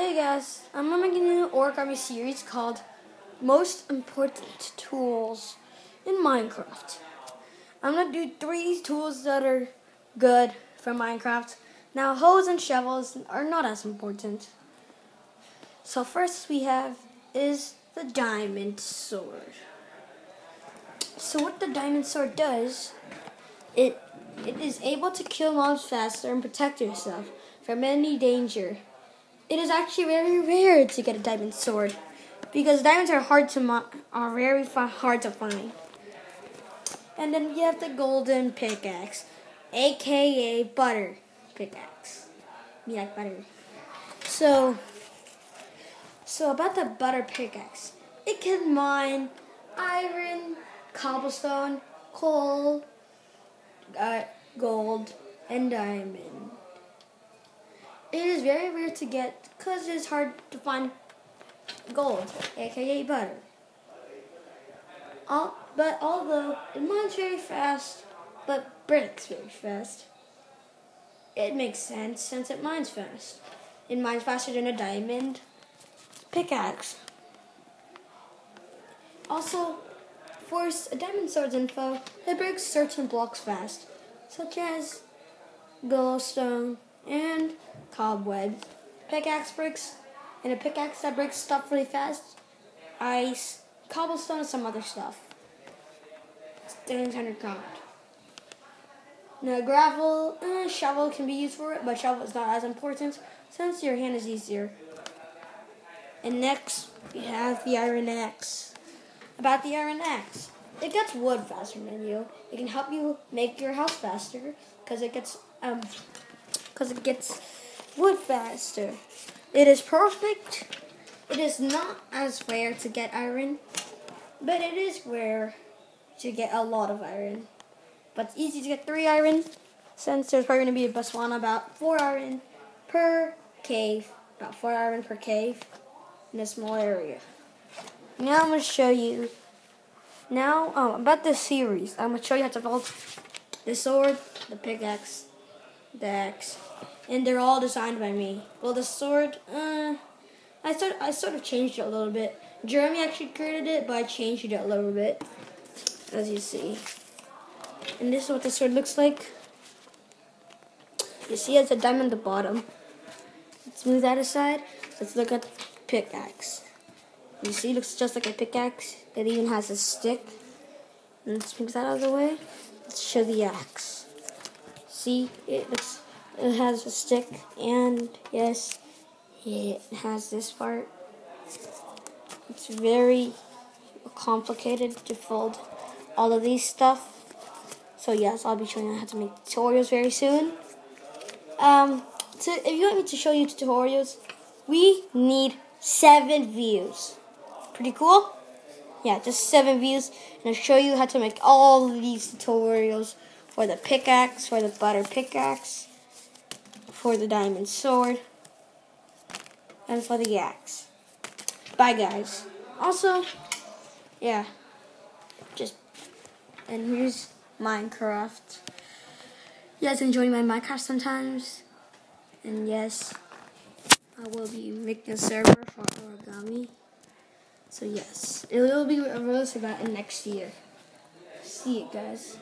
Hey guys, I'm making a new origami series called Most Important Tools in Minecraft. I'm gonna do three tools that are good for Minecraft. Now, hoes and shovels are not as important. So, first we have is the diamond sword. So, what the diamond sword does, it it is able to kill mobs faster and protect yourself from any danger. It is actually very rare to get a diamond sword because diamonds are hard to are very hard to find. And then we have the golden pickaxe, aka butter pickaxe. Me like butter. So, so about the butter pickaxe, it can mine iron, cobblestone, coal, uh, gold, and diamond. It is very rare to get because it's hard to find gold, aka butter. All, but although it mines very fast, but breaks very fast, it makes sense since it mines fast. It mines faster than a diamond pickaxe. Also, for a diamond sword's info, it breaks certain blocks fast, such as glowstone and cobwebs. Pickaxe breaks, and a pickaxe that breaks stuff really fast. Ice, cobblestone, and some other stuff. Stands under ground. Now, gravel, uh, shovel can be used for it, but shovel is not as important since your hand is easier. And next, we have the iron axe. About the iron axe, it gets wood faster than you. It can help you make your house faster because it gets um, because it gets wood faster. It is perfect. It is not as rare to get iron, but it is rare to get a lot of iron. But it's easy to get three iron since there's probably going to be a Botswana about four iron per cave, about four iron per cave in a small area. Now I'm going to show you. Now um, about the series, I'm going to show you how to build the sword, the pickaxe, the axe, and they're all designed by me. Well, the sword, uh, I sort I sort of changed it a little bit. Jeremy actually created it, but I changed it a little bit, as you see. And this is what the sword looks like. You see, it's a diamond at the bottom. Let's move that aside. Let's look at the pickaxe. You see, it looks just like a pickaxe. It even has a stick. And let's move that out of the way. Let's show the axe. See, it looks, it has a stick, and yes, it has this part. It's very complicated to fold all of these stuff. So yes, I'll be showing you how to make tutorials very soon. Um, so if you want me to show you tutorials, we need seven views. Pretty cool? Yeah, just seven views, and I'll show you how to make all these tutorials for the pickaxe, for the butter pickaxe, for the diamond sword, and for the axe. Bye, guys. Also, yeah, just, and here's Minecraft. You guys enjoy my Minecraft sometimes? And yes, I will be making a server for origami. So yes, it will be released about next year. See you guys.